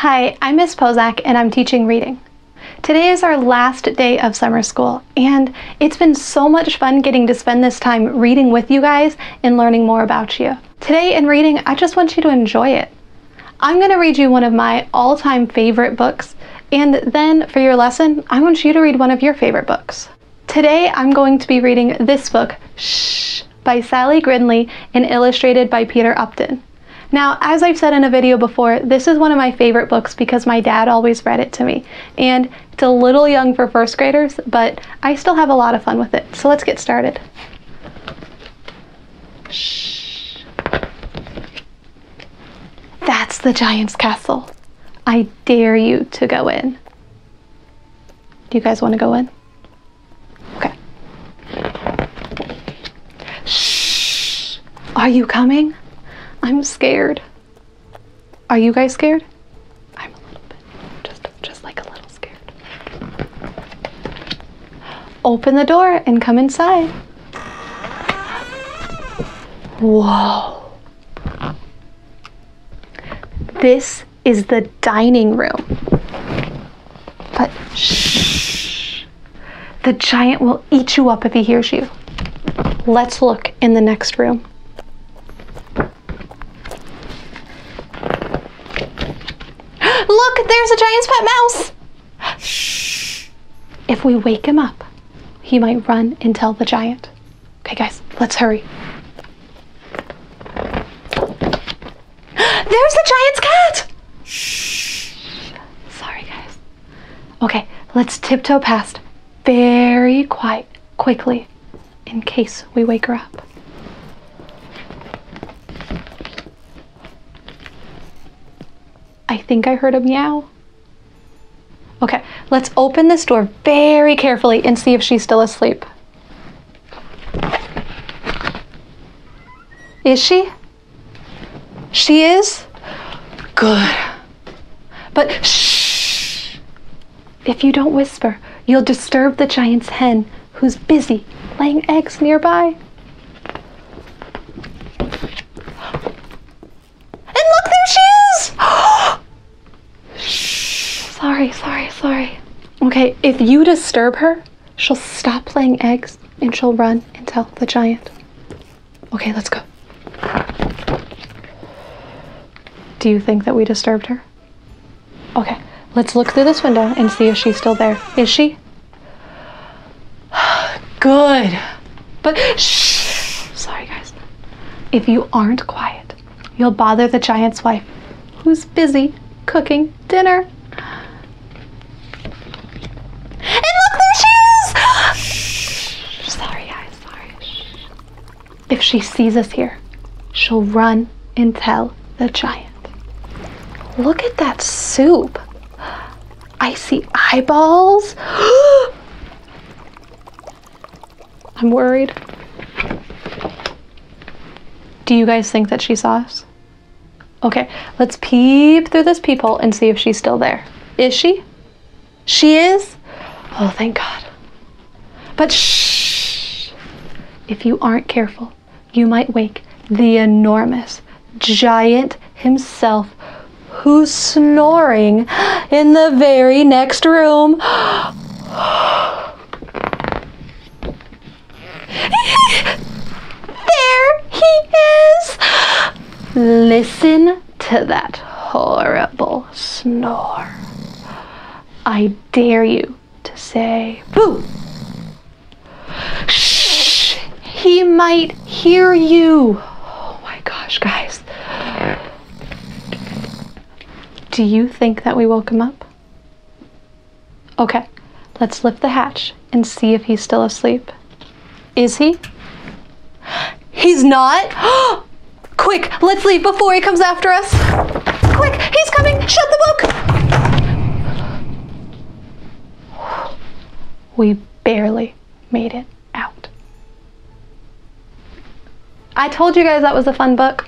Hi, I'm Ms. Pozak and I'm teaching reading. Today is our last day of summer school, and it's been so much fun getting to spend this time reading with you guys and learning more about you. Today in reading, I just want you to enjoy it. I'm going to read you one of my all time favorite books, and then for your lesson, I want you to read one of your favorite books. Today, I'm going to be reading this book, Shh, by Sally Grindley and illustrated by Peter Utton. Now, as I've said in a video before, this is one of my favorite books because my dad always read it to me. And it's a little young for first graders, but I still have a lot of fun with it. So let's get started. Shh. That's the giant's castle. I dare you to go in. Do you guys want to go in? Okay. Shh. Are you coming? I'm scared. Are you guys scared? I'm a little bit. Just just like a little scared. Open the door and come inside. Whoa. This is the dining room. But shh. The giant will eat you up if he hears you. Let's look in the next room. Look, there's a giant's pet mouse. Shh. If we wake him up, he might run and tell the giant. Okay, guys, let's hurry. There's the giant's cat. Shh. Sorry, guys. Okay, let's tiptoe past very quiet, quickly, in case we wake her up. I think I heard a meow. Okay, let's open this door very carefully and see if she's still asleep. Is she? She is? Good. But shh! If you don't whisper, you'll disturb the giant's hen who's busy laying eggs nearby. Sorry, sorry, sorry. Okay, if you disturb her, she'll stop laying eggs and she'll run and tell the giant. Okay, let's go. Do you think that we disturbed her? Okay, let's look through this window and see if she's still there. Is she? Good. But shh. Sorry, guys. If you aren't quiet, you'll bother the giant's wife, who's busy cooking dinner. If she sees us here, she'll run and tell the giant. Look at that soup. I see eyeballs. I'm worried. Do you guys think that she saw us? Okay, let's peep through this peephole and see if she's still there. Is she? She is? Oh, thank God. But shh! If you aren't careful, you might wake the enormous giant himself who's snoring in the very next room. there he is! Listen to that horrible snore. I dare you to say boo. Shh! He might hear you. Oh my gosh, guys. Do you think that we woke him up? Okay, let's lift the hatch and see if he's still asleep. Is he? He's not? Quick, let's leave before he comes after us. Quick, he's coming. Shut the book. We barely made it I told you guys that was a fun book.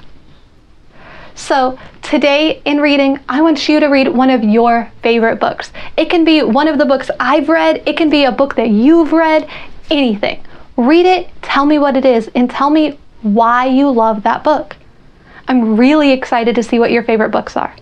So today in reading, I want you to read one of your favorite books. It can be one of the books I've read, it can be a book that you've read, anything. Read it, tell me what it is, and tell me why you love that book. I'm really excited to see what your favorite books are.